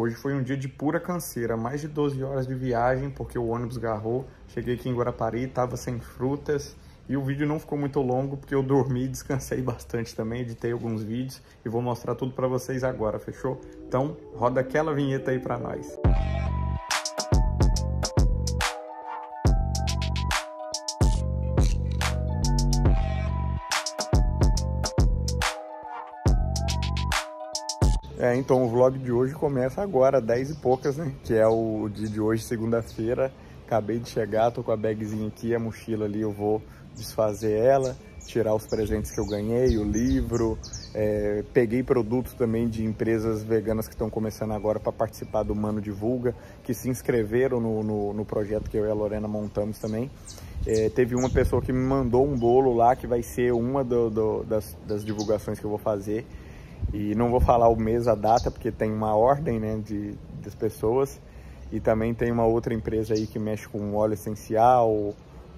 Hoje foi um dia de pura canseira, mais de 12 horas de viagem, porque o ônibus garrou. Cheguei aqui em Guarapari, tava sem frutas e o vídeo não ficou muito longo, porque eu dormi, descansei bastante também, editei alguns vídeos e vou mostrar tudo para vocês agora, fechou? Então, roda aquela vinheta aí para nós. É, então o vlog de hoje começa agora, 10 e poucas, né? Que é o dia de hoje, segunda-feira. Acabei de chegar, tô com a bagzinha aqui, a mochila ali, eu vou desfazer ela, tirar os presentes que eu ganhei, o livro. É, peguei produtos também de empresas veganas que estão começando agora para participar do Mano Divulga, que se inscreveram no, no, no, projeto que eu e a Lorena montamos também. É, teve uma pessoa que me mandou um bolo lá, que vai ser uma do, do, das, das divulgações que eu vou fazer. E não vou falar o mês, a data, porque tem uma ordem né, de, das pessoas. E também tem uma outra empresa aí que mexe com óleo essencial.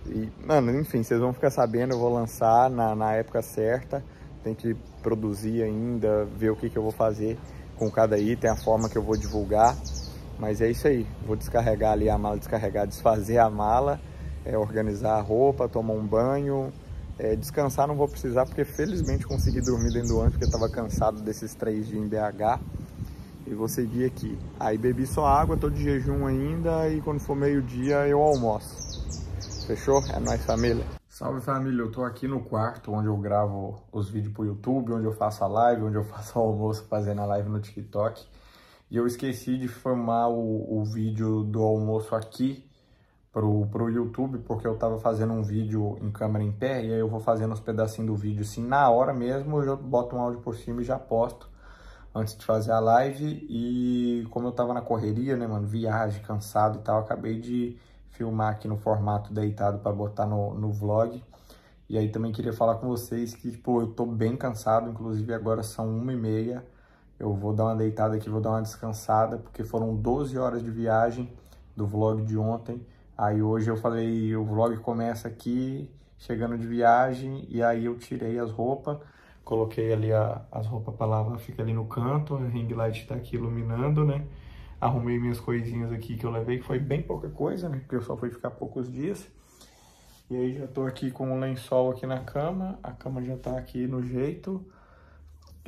E, mano, enfim, vocês vão ficar sabendo, eu vou lançar na, na época certa. Tem que produzir ainda, ver o que, que eu vou fazer com cada item, a forma que eu vou divulgar. Mas é isso aí, vou descarregar ali a mala, descarregar, desfazer a mala, é, organizar a roupa, tomar um banho, é, descansar não vou precisar, porque felizmente consegui dormir dentro do ônibus, porque estava cansado desses três dias em BH. E vou seguir aqui. Aí bebi só água, tô de jejum ainda e quando for meio-dia eu almoço. Fechou? É nóis, família. Salve família, eu tô aqui no quarto onde eu gravo os vídeos pro YouTube, onde eu faço a live, onde eu faço o almoço fazendo a live no TikTok. E eu esqueci de filmar o, o vídeo do almoço aqui, pro, pro YouTube, porque eu tava fazendo um vídeo em câmera em pé, e aí eu vou fazendo os pedacinhos do vídeo assim, na hora mesmo, eu boto um áudio por cima e já posto antes de fazer a live, e como eu tava na correria, né, mano, viagem, cansado e tal, acabei de filmar aqui no formato deitado para botar no, no vlog, e aí também queria falar com vocês que, tipo, eu tô bem cansado, inclusive agora são uma e meia, eu vou dar uma deitada aqui, vou dar uma descansada, porque foram 12 horas de viagem do vlog de ontem, Aí hoje eu falei, o vlog começa aqui, chegando de viagem, e aí eu tirei as roupas, coloquei ali a, as roupas para lavar, fica ali no canto, a ring light tá aqui iluminando, né? Arrumei minhas coisinhas aqui que eu levei, que foi bem pouca coisa, né? Porque eu só fui ficar poucos dias. E aí já tô aqui com o um lençol aqui na cama, a cama já tá aqui no jeito.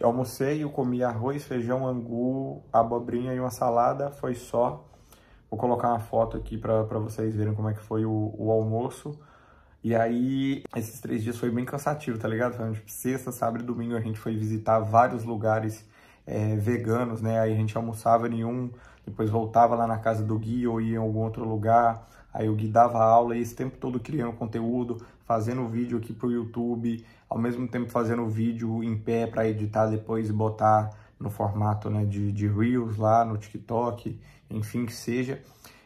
Almocei, eu comi arroz, feijão, angu, abobrinha e uma salada, foi só. Vou colocar uma foto aqui para vocês verem como é que foi o, o, almoço. E aí, esses três dias foi bem cansativo, tá ligado? Foi tipo, sexta, sábado e domingo a gente foi visitar vários lugares é, veganos, né? Aí a gente almoçava em um, depois voltava lá na casa do Gui ou ia em algum outro lugar. Aí o Gui dava aula e esse tempo todo criando conteúdo, fazendo vídeo aqui pro YouTube, ao mesmo tempo fazendo vídeo em pé para editar depois e botar no formato né, de, de Reels lá no TikTok, enfim, que seja.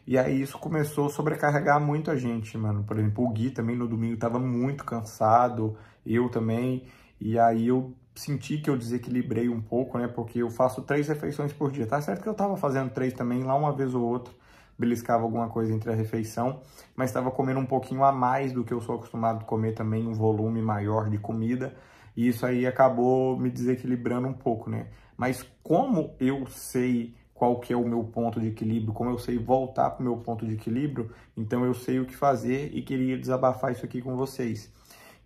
E aí isso começou a sobrecarregar muito a gente, mano. Por exemplo, o Gui também no domingo estava muito cansado, eu também. E aí eu senti que eu desequilibrei um pouco, né? Porque eu faço três refeições por dia. Tá certo que eu tava fazendo três também, lá uma vez ou outra, beliscava alguma coisa entre a refeição, mas estava comendo um pouquinho a mais do que eu sou acostumado a comer também, um volume maior de comida. E isso aí acabou me desequilibrando um pouco, né? Mas como eu sei qual que é o meu ponto de equilíbrio, como eu sei voltar para o meu ponto de equilíbrio, então eu sei o que fazer e queria desabafar isso aqui com vocês.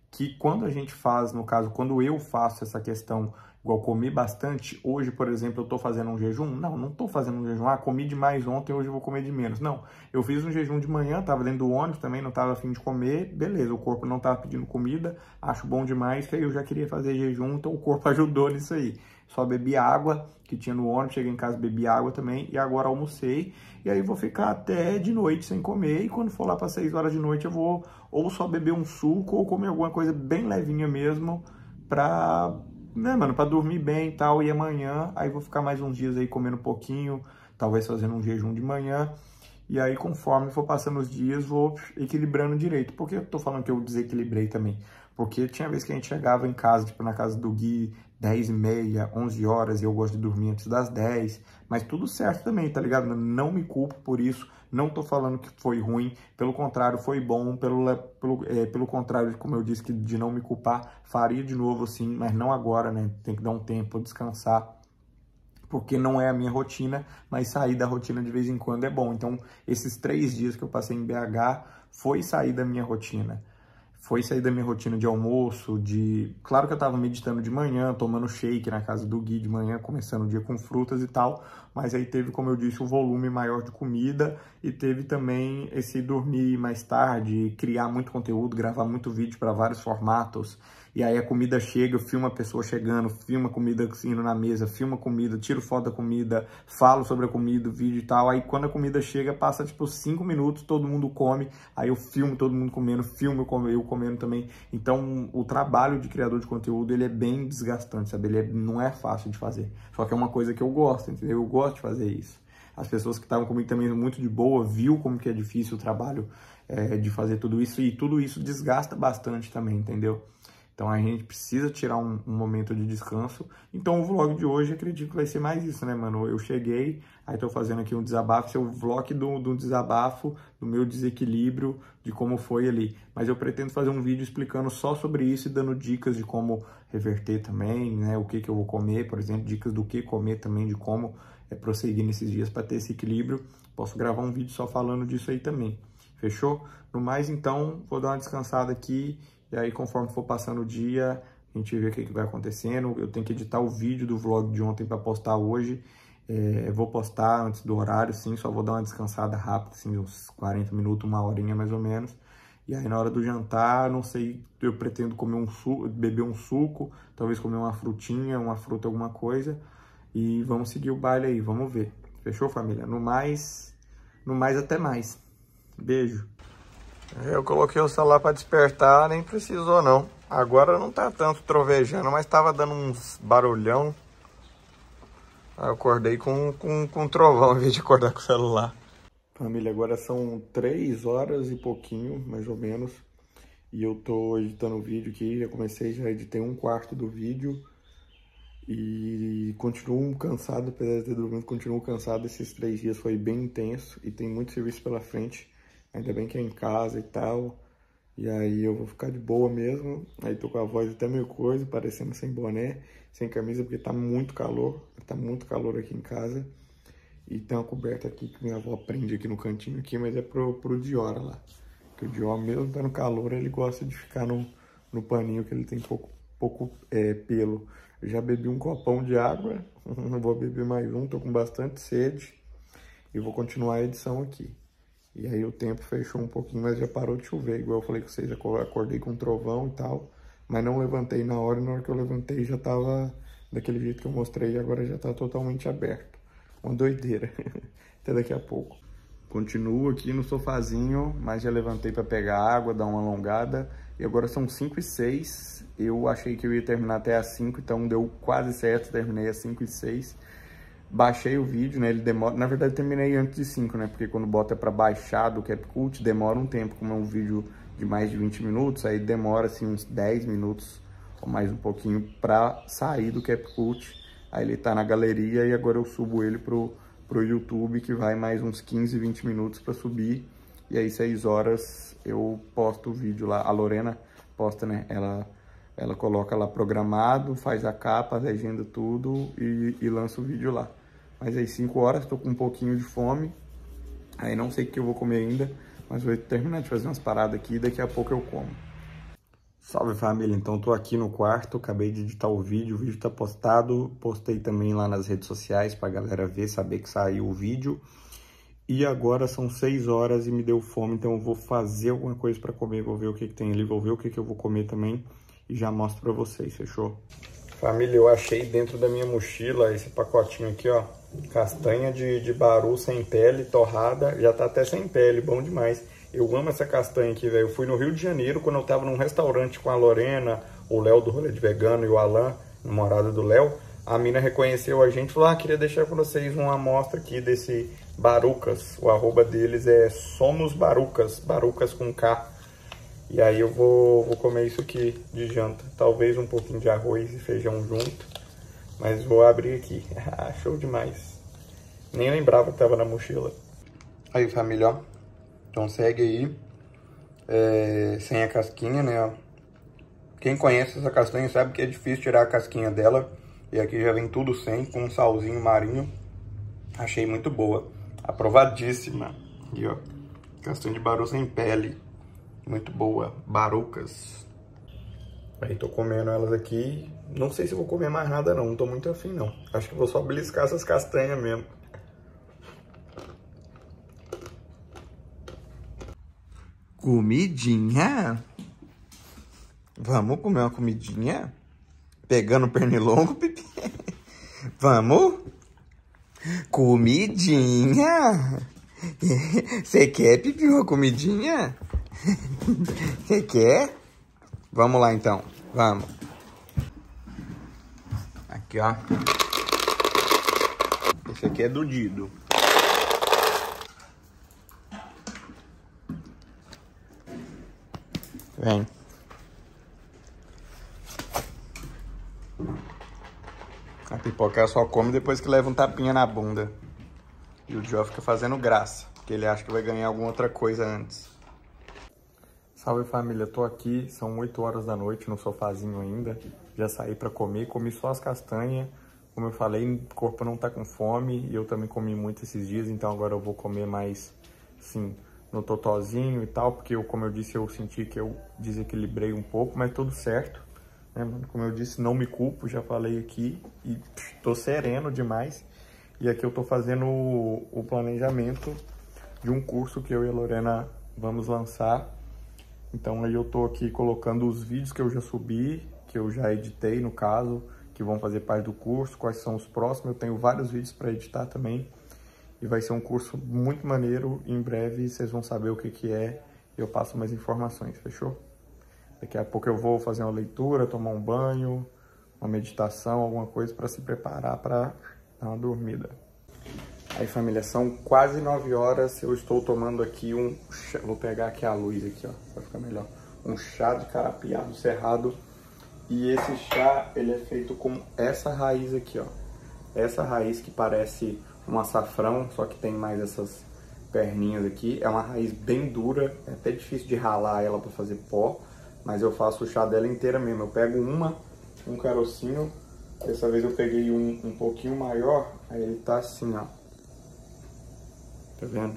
Que quando a gente faz, no caso, quando eu faço essa questão igual comi bastante, hoje, por exemplo, eu estou fazendo um jejum? Não, não estou fazendo um jejum. Ah, comi demais ontem, hoje eu vou comer de menos. Não, eu fiz um jejum de manhã, estava dentro do ônibus também, não estava afim de comer, beleza, o corpo não estava pedindo comida, acho bom demais, que aí eu já queria fazer jejum, então o corpo ajudou nisso aí. Só bebi água que tinha no ônibus, cheguei em casa, bebi água também, e agora almocei, e aí vou ficar até de noite sem comer, e quando for lá para 6 horas de noite eu vou ou só beber um suco, ou comer alguma coisa bem levinha mesmo, pra né, mano, pra dormir bem e tal. E amanhã, aí vou ficar mais uns dias aí comendo um pouquinho, talvez fazendo um jejum de manhã. E aí, conforme for passando os dias, vou equilibrando direito. Por que eu tô falando que eu desequilibrei também? Porque tinha vez que a gente chegava em casa, tipo, na casa do Gui, 10 e meia, 11 horas, e eu gosto de dormir antes das 10. Mas tudo certo também, tá ligado? Não me culpo por isso. Não tô falando que foi ruim, pelo contrário, foi bom, pelo, pelo, é, pelo contrário, como eu disse, que de não me culpar, faria de novo sim, mas não agora, né? Tem que dar um tempo, descansar. porque não é a minha rotina, mas sair da rotina de vez em quando é bom. Então, esses três dias que eu passei em BH foi sair da minha rotina foi sair da minha rotina de almoço, de... Claro que eu estava meditando de manhã, tomando shake na casa do Gui de manhã, começando o dia com frutas e tal, mas aí teve, como eu disse, um volume maior de comida e teve também esse dormir mais tarde, criar muito conteúdo, gravar muito vídeo para vários formatos, e aí a comida chega, eu filmo a pessoa chegando, filma a comida indo na mesa, filma a comida, tiro foto da comida, falo sobre a comida, vídeo e tal. Aí quando a comida chega, passa tipo cinco minutos, todo mundo come, aí eu filmo todo mundo comendo, filmo eu comendo também. Então o trabalho de criador de conteúdo, ele é bem desgastante, sabe? Ele é, não é fácil de fazer. Só que é uma coisa que eu gosto, entendeu? Eu gosto de fazer isso. As pessoas que estavam comigo também muito de boa, viu como que é difícil o trabalho é, de fazer tudo isso e tudo isso desgasta bastante também, entendeu? Então a gente precisa tirar um, um, momento de descanso. Então o vlog de hoje acredito que vai ser mais isso, né, mano? Eu cheguei, aí tô fazendo aqui um desabafo, esse é o vlog do, do desabafo, do meu desequilíbrio, de como foi ali. Mas eu pretendo fazer um vídeo explicando só sobre isso e dando dicas de como reverter também, né? O que, que eu vou comer, por exemplo, dicas do que comer também, de como é, prosseguir nesses dias para ter esse equilíbrio. Posso gravar um vídeo só falando disso aí também. Fechou? No mais, então, vou dar uma descansada aqui e aí, conforme for passando o dia, a gente vê o que, que vai acontecendo. Eu tenho que editar o vídeo do vlog de ontem para postar hoje. É, vou postar antes do horário, sim, só vou dar uma descansada rápida, assim, uns 40 minutos, uma horinha mais ou menos. E aí na hora do jantar, não sei, eu pretendo comer um suco, beber um suco, talvez comer uma frutinha, uma fruta, alguma coisa. E vamos seguir o baile aí, vamos ver. Fechou, família? No mais, no mais até mais. Beijo. Eu coloquei o celular para despertar, nem precisou não. Agora não tá tanto trovejando, mas tava dando uns barulhão. Aí eu acordei com, com, com trovão em vez de acordar com o celular. Família, agora são três horas e pouquinho, mais ou menos. E eu tô editando o vídeo aqui, já comecei, já editei um quarto do vídeo. E continuo cansado, apesar de ter dormido, continuo cansado. Esses três dias foi bem intenso e tem muito serviço pela frente. Ainda bem que é em casa e tal. E aí eu vou ficar de boa mesmo. Aí tô com a voz até meio coisa, parecendo sem boné, sem camisa, porque tá muito calor. Tá muito calor aqui em casa. E tem uma coberta aqui que minha avó prende aqui no cantinho aqui, mas é pro, pro Diora lá. Que o Diora, mesmo no calor, ele gosta de ficar no, no paninho que ele tem pouco, pouco é, pelo. Eu já bebi um copão de água, não vou beber mais um, tô com bastante sede. E vou continuar a edição aqui. E aí o tempo fechou um pouquinho, mas já parou de chover. Igual eu falei com vocês, acordei com um trovão e tal. Mas não levantei na hora, e na hora que eu levantei já tava daquele jeito que eu mostrei. Agora já tá totalmente aberto. Uma doideira. Até daqui a pouco. Continuo aqui no sofazinho, mas já levantei para pegar água, dar uma alongada. E agora são 5 e 6. Eu achei que eu ia terminar até às 5, então deu quase certo. Terminei às 5 e 6 baixei o vídeo, né? Ele demora, na verdade terminei antes de 5, né? Porque quando bota para baixar do CapCut demora um tempo, como é um vídeo de mais de 20 minutos, aí demora assim uns 10 minutos ou mais um pouquinho para sair do CapCut. Aí ele tá na galeria e agora eu subo ele pro pro YouTube que vai mais uns 15, 20 minutos para subir. E aí 6 horas eu posto o vídeo lá. A Lorena posta, né? Ela ela coloca lá programado, faz a capa, legenda, tudo e, e lança o vídeo lá. Mas aí 5 horas, tô com um pouquinho de fome. Aí não sei o que eu vou comer ainda, mas vou terminar de fazer umas paradas aqui e daqui a pouco eu como. Salve família, então tô aqui no quarto, acabei de editar o vídeo, o vídeo tá postado, postei também lá nas redes sociais pra galera ver, saber que saiu o vídeo. E agora são 6 horas e me deu fome, então eu vou fazer alguma coisa pra comer, vou ver o que, que tem ali, vou ver o que, que eu vou comer também e já mostro pra vocês, fechou? Família, eu achei dentro da minha mochila esse pacotinho aqui, ó. Castanha de, de baru sem pele, torrada. Já tá até sem pele, bom demais. Eu amo essa castanha aqui, velho. Eu fui no Rio de Janeiro quando eu tava num restaurante com a Lorena, o Léo do Rolê de Vegano e o Alan, namorado do Léo. A mina reconheceu a gente e falou, ah, queria deixar com vocês uma amostra aqui desse Barucas. O arroba deles é Somos Barucas, Barucas com K. E aí eu vou, vou comer isso aqui de janta. Talvez um pouquinho de arroz e feijão junto. Mas vou abrir aqui. Ah, show demais. Nem lembrava que tava na mochila. Aí, família, ó. Então segue aí. É, sem a casquinha, né, ó. Quem conhece essa castanha sabe que é difícil tirar a casquinha dela. E aqui já vem tudo sem, com um salzinho marinho. Achei muito boa. Aprovadíssima. E ó, castanha de baru sem pele. Muito boa. Barucas. Aí tô comendo elas aqui. Não sei se vou comer mais nada não, não tô muito afim não. Acho que vou só beliscar essas castanhas mesmo. Comidinha? Vamos comer uma comidinha? Pegando pernilongo, Pipi? Vamos? Comidinha? Você quer, Pipi, uma comidinha? Você quer? Vamos lá, então. Vamos. Aqui, ó. Esse aqui é do Dido. Vem. A pipoca só come depois que leva um tapinha na bunda. E o Joe fica fazendo graça, porque ele acha que vai ganhar alguma outra coisa antes. Salve família, tô aqui, são 8 horas da noite no sofazinho ainda. Já saí para comer, comi só as castanhas. Como eu falei, o corpo não tá com fome e eu também comi muito esses dias, então agora eu vou comer mais, sim, no totozinho e tal, porque eu, como eu disse, eu senti que eu desequilibrei um pouco, mas tudo certo. Né, como eu disse, não me culpo, já falei aqui e tô sereno demais. E aqui eu tô fazendo o, o planejamento de um curso que eu e a Lorena vamos lançar. Então aí eu tô aqui colocando os vídeos que eu já subi, que eu já editei no caso, que vão fazer parte do curso, quais são os próximos. Eu tenho vários vídeos para editar também. E vai ser um curso muito maneiro. Em breve vocês vão saber o que, que é. E eu passo mais informações, fechou? Daqui a pouco eu vou fazer uma leitura, tomar um banho, uma meditação, alguma coisa para se preparar para dar uma dormida. Aí família, são quase 9 horas, eu estou tomando aqui um chá, vou pegar aqui a luz aqui ó, para ficar melhor. Um chá de carapiá do cerrado e esse chá ele é feito com essa raiz aqui ó. Essa raiz que parece um açafrão, só que tem mais essas perninhas aqui. É uma raiz bem dura, é até difícil de ralar ela para fazer pó, mas eu faço o chá dela inteira mesmo. Eu pego uma, um carocinho, dessa vez eu peguei um, um pouquinho maior, aí ele tá assim, ó. Tá vendo?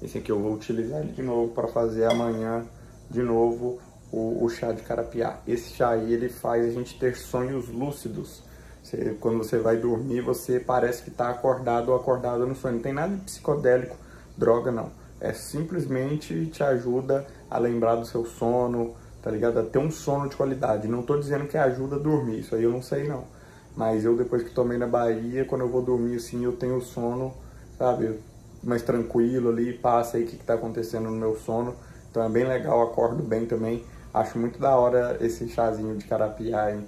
Esse aqui eu vou utilizar ele de novo para fazer amanhã de novo o, o, chá de carapiá. Esse chá aí, ele faz a gente ter sonhos lúcidos. Você, quando você vai dormir, você parece que está acordado ou acordada no sonho. Não tem nada de psicodélico, droga não. É simplesmente te ajuda a lembrar do seu sono, tá ligado? A ter um sono de qualidade. Não tô dizendo que ajuda a dormir, isso aí eu não sei não. Mas eu depois que tomei na Bahia, quando eu vou dormir assim, eu tenho sono, sabe? Mais tranquilo ali, passa aí o que, que tá acontecendo no meu sono. Então é bem legal, acordo bem também. Acho muito da hora esse chazinho de carapiá, hein?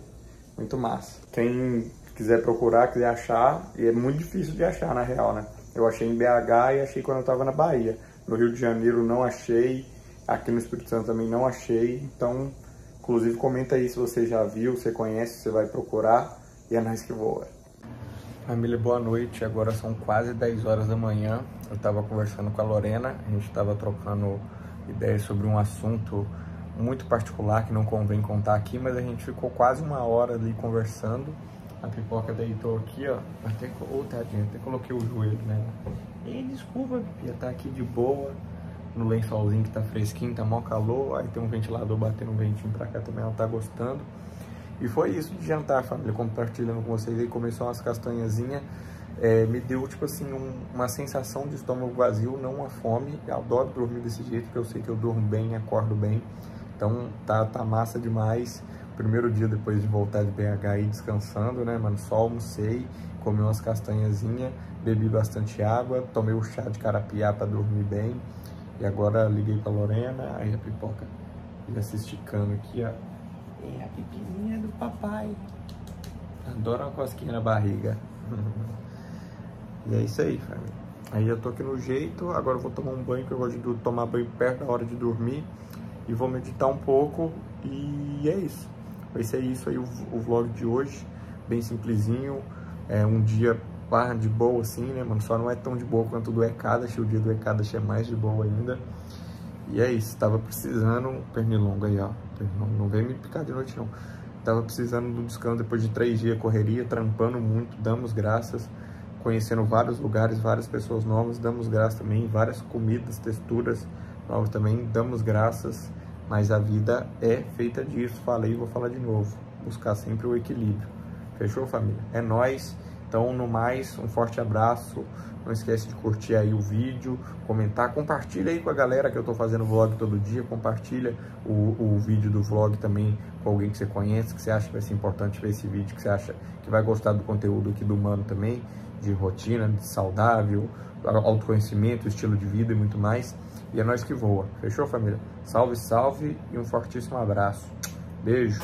Muito massa. Quem quiser procurar, quiser achar, e é muito difícil de achar na real, né? Eu achei em BH e achei quando eu tava na Bahia. No Rio de Janeiro não achei, aqui no Espírito Santo também não achei. Então, inclusive comenta aí se você já viu, você conhece, você vai procurar e é nós que voa. Família, boa noite. Agora são quase 10 horas da manhã. Eu tava conversando com a Lorena, a gente tava trocando ideias sobre um assunto muito particular que não convém contar aqui, mas a gente ficou quase uma hora ali conversando. A pipoca deitou aqui, ó. Até, oh, tadinha, até coloquei o joelho né? E desculpa, Pipia, tá aqui de boa, no lençolzinho que tá fresquinho, tá mó calor. Aí tem um ventilador batendo um ventinho pra cá também, ela tá gostando. E foi isso de jantar, família, compartilhando com vocês aí. Começou umas castanhazinhas. É, me deu, tipo assim, um, uma sensação de estômago vazio, não uma fome. Eu adoro dormir desse jeito, porque eu sei que eu durmo bem, acordo bem. Então tá, tá massa demais. Primeiro dia depois de voltar de BH aí descansando, né, mano? Só almocei, comi umas castanhazinhas, bebi bastante água, tomei o chá de carapiá para dormir bem. E agora liguei pra Lorena, aí a pipoca já se esticando aqui, ó. É a pipizinha do papai. Adoro uma cosquinha na barriga. e é isso aí, família. Aí eu tô aqui no jeito, agora eu vou tomar um banho, que eu gosto de tomar banho perto da hora de dormir e vou meditar um pouco e é isso. Vai ser isso aí o, o vlog de hoje, bem simplesinho, é um dia de boa assim, né, mano, só não é tão de boa quanto o do Ekadashi, o dia do Ekadashi é mais de boa ainda. E é isso, tava precisando, pernilongo aí, ó, pernilongo, não vem me picar de noite não. Tava precisando do descanso depois de três dias, correria, trampando muito, damos graças, conhecendo vários lugares, várias pessoas novas, damos graças também, várias comidas, texturas novas também, damos graças, mas a vida é feita disso, falei e vou falar de novo, buscar sempre o equilíbrio. Fechou, família? É nós. Então, no mais, um forte abraço. Não esquece de curtir aí o vídeo, comentar, compartilha aí com a galera que eu tô fazendo vlog todo dia, compartilha o, o vídeo do vlog também com alguém que você conhece, que você acha que vai ser importante ver esse vídeo, que você acha que vai gostar do conteúdo aqui do Mano também, de rotina, de saudável, autoconhecimento, estilo de vida e muito mais. E é nós que voa. Fechou, família? Salve, salve e um fortíssimo abraço. Beijo.